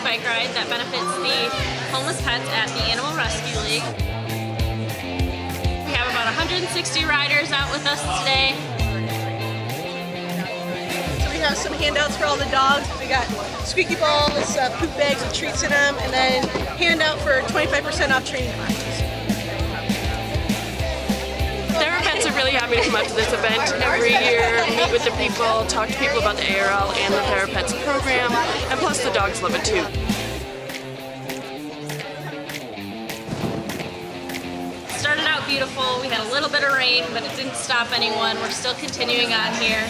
bike ride that benefits the homeless pets at the Animal Rescue League. We have about 160 riders out with us today. So we have some handouts for all the dogs. We got squeaky balls, uh, poop bags with treats in them, and then handout for 25% off training. Come to this event every year, meet with the people, talk to people about the ARL and the Therapets program, and plus the dogs love it too. Started out beautiful. We had a little bit of rain, but it didn't stop anyone. We're still continuing on here.